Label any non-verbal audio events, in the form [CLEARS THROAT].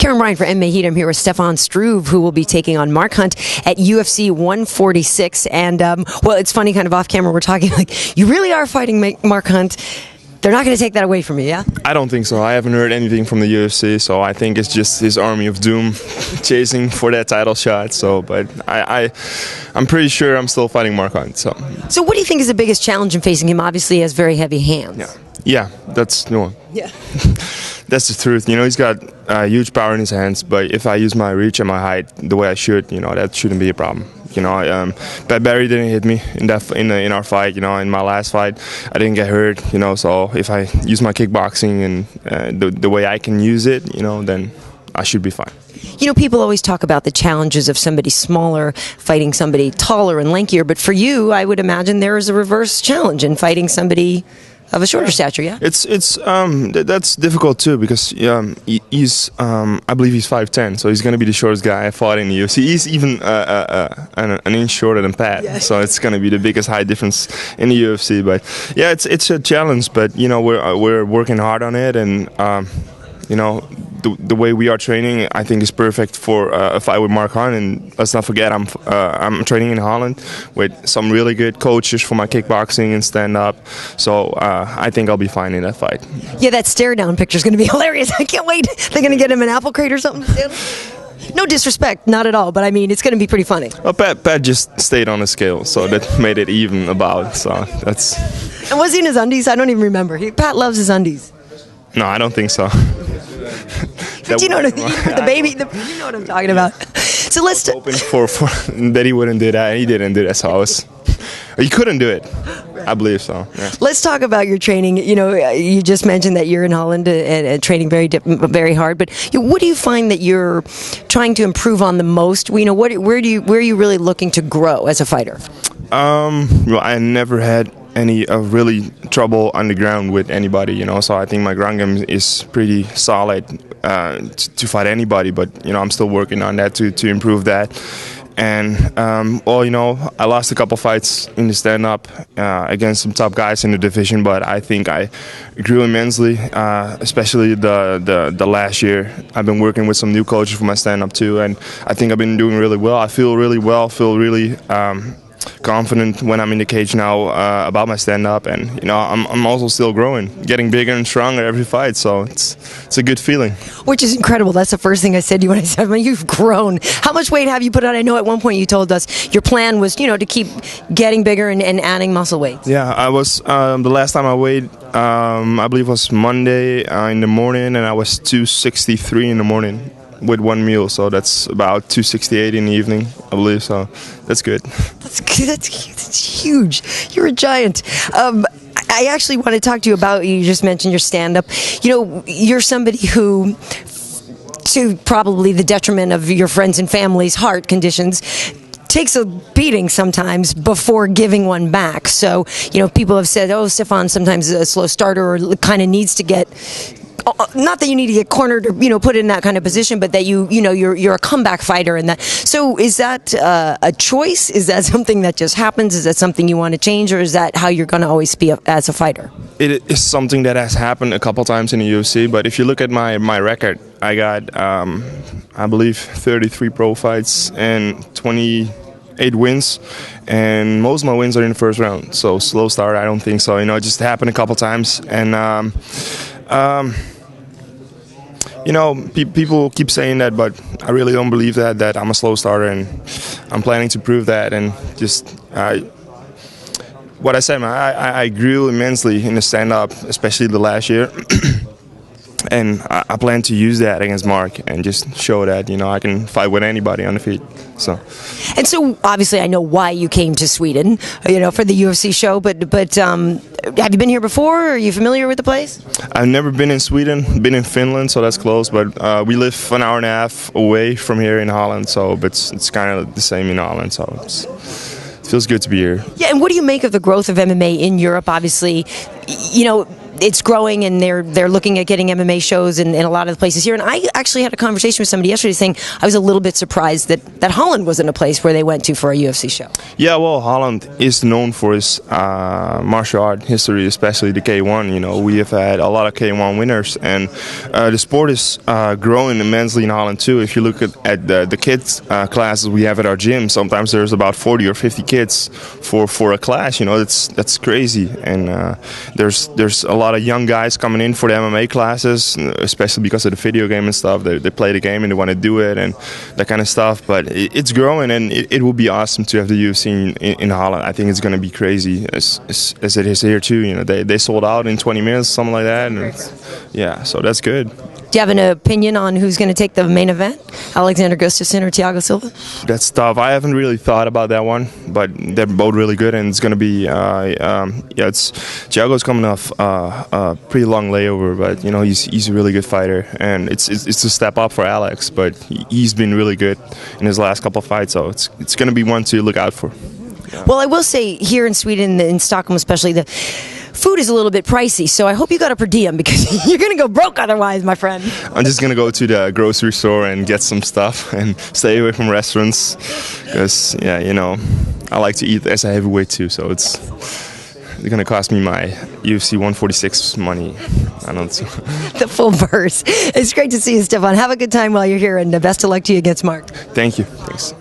Karyn Bryant for MMA Heat. I'm here with Stefan Struve, who will be taking on Mark Hunt at UFC 146. And, um, well, it's funny, kind of off camera, we're talking [LAUGHS] like, you really are fighting Mark Hunt. They're not going to take that away from you, yeah? I don't think so. I haven't heard anything from the UFC, so I think it's just his army of doom [LAUGHS] chasing for that title shot. So, but I, I, I'm pretty sure I'm still fighting Mark Hunt. So, so what do you think is the biggest challenge in facing him? Obviously, he has very heavy hands. Yeah, yeah, that's no. Yeah. [LAUGHS] that's the truth. You know, he's got uh, huge power in his hands, but if I use my reach and my height the way I should, you know, that shouldn't be a problem. You know, um, Pat Barry didn't hit me in that in, in our fight. You know, in my last fight, I didn't get hurt. You know, so if I use my kickboxing and uh, the the way I can use it, you know, then I should be fine. You know, people always talk about the challenges of somebody smaller fighting somebody taller and lankier, but for you, I would imagine there is a reverse challenge in fighting somebody of a shorter yeah. stature. Yeah, it's it's um th- that's difficult too because um he, he's um I believe he's five ten, so he's gonna be the shortest guy I fought in the UFC. He's even uh, uh, uh, an, an, inch shorter than Pat, yeah. so it's gonna be the biggest height difference in the UFC. But yeah, it's it's a challenge, but you know we're uh, we're working hard on it, and um, you know the, the way we are training, I think is perfect for uh, a fight with Mark Hunt. And let's not forget, I'm uh, I'm training in Holland with some really good coaches for my kickboxing and stand up. So uh, I think I'll be fine in that fight. Yeah, that stare down picture is going to be [LAUGHS] hilarious. I can't wait. They're going to get him an apple crate or something. No disrespect, not at all, but I mean, it's going to be pretty funny. Well, Pat, Pat just stayed on the scale, so that [LAUGHS] made it even about. So that's. And was he in his undies? I don't even remember. He, Pat loves his undies. No, I don't think so. [LAUGHS] [LAUGHS] you know what I, the baby, the, you know what I'm talking about. So let's t- hoping for, for that he wouldn't do that. And he didn't do that, so I was. He couldn't do it. I believe so. Yeah. Let's talk about your training. You know, you just mentioned that you're in Holland and, and training very very hard. But you know, what do you find that you're trying to improve on the most? You know, what where do you where are you really looking to grow as a fighter? Um, well, I never had any uh, really trouble on the ground with anybody, you know. So I think my ground game is pretty solid uh, to fight anybody. But you know, I'm still working on that to to improve that. And um, well, you know, I lost a couple fights in the stand-up uh, against some top guys in the division, but I think I grew immensely, uh, especially the, the the last year. I've been working with some new coaches for my stand-up too, and I think I've been doing really well. I feel really well, feel really. Um, confident when I'm in the cage now uh, about my stand up, and you know I'm, I'm also still growing, getting bigger and stronger every fight. So it's it's a good feeling. Which is incredible. That's the first thing I said to you when I said, "Man, you've grown. How much weight have you put on?" I know at one point you told us your plan was, you know, to keep getting bigger and, and adding muscle weight. Yeah, I was um, the last time I weighed, um, I believe it was Monday uh, in the morning, and I was 263 in the morning with one meal, so that's about 268 in the evening, I believe. So that's good. [LAUGHS] That's that's, that's huge. You're a giant. Um, I actually want to talk to you about. You just mentioned your stand-up. You know, you're somebody who to probably the detriment of your friends and family's heart conditions takes a beating sometimes before giving one back. So, you know, people have said, oh, Stefan sometimes is a slow starter or kind of needs to get not that you need to get cornered or you know put in that kind of position, but that you you know you're you're a comeback fighter and that. So is that uh, a choice? Is that [LAUGHS] something that just happens? Is that something you want to change, or is that how you're going to always be a, as a fighter? It is something that has happened a couple times in the UFC, but if you look at my my record, I got um, I believe 33 pro fights and 20 eight wins, and most of my wins are in the first round. So slow start, I don't think so. You know, it just happened a couple times, and um, um, you know, pe- people keep saying that, but I really don't believe that. That I'm a slow starter, and I'm planning to prove that. And just uh, what I said, man, I, I grew immensely in the stand-up, especially the last year. [CLEARS THROAT] and I, I, plan to use that against Mark and just show that you know I can fight with anybody on the feet. So, and so obviously I know why you came to Sweden, you know, for the UFC show. But but um, have you been here before? Are you familiar with the place? I've never been in Sweden. Been in Finland, so that's close. But uh, we live an hour and a half away from here in Holland, so it's, it's kind of the same in Holland. So it's feels good to be here. Yeah, and what do you make of the growth of MMA in Europe? Obviously, you know, it's growing, and they're they're looking at getting MMA shows in, in a lot of the places here. And I actually had a conversation with somebody yesterday saying I was a little bit surprised that that Holland wasn't a place where they went to for a UFC show. Yeah, well, Holland is known for his uh, martial art history, especially the K1. You know, we have had a lot of K1 winners, and uh, the sport is uh, growing immensely in Holland too. If you look at, at the, the kids uh, classes we have at our gym, sometimes there's about 40 or 50 kids for, for a class. You know, that's that's crazy, and uh, there's there's a lot of young guys coming in for the MMA classes, especially because of the video game and stuff. They, they play the game and they want to do it and that kind of stuff. But it, it's growing, and it, it will be awesome to have the UFC in, in, in Holland. I think it's going to be crazy as, as, as it is here too. You know, they, they sold out in 20 minutes, something like that. And yeah, so that's good. Do you have an opinion on who's going to take the main event, Alexander Gustafsson or Thiago Silva? That's tough. I haven't really thought about that one, but they're both really good, and it's going to be uh, um, yeah. It's Thiago's coming off uh, a pretty long layover, but you know he's he's a really good fighter, and it's it's, it's a step up for Alex, but he's been really good in his last couple of fights, so it's it's going to be one to look out for. Well, I will say here in Sweden, in Stockholm especially, the food is a little bit pricey. So I hope you got a per diem because [LAUGHS] you're going to go broke otherwise, my friend. I'm just going to go to the grocery store and get some stuff [LAUGHS] and stay away from restaurants because, yeah, you know, I like to eat as a heavyweight too. So it's going to cost me my UFC 146 money. I don't [LAUGHS] the full purse. It's great to see you, Stefan. Have a good time while you're here, and the best of luck to you against Mark. Thank you. Thanks.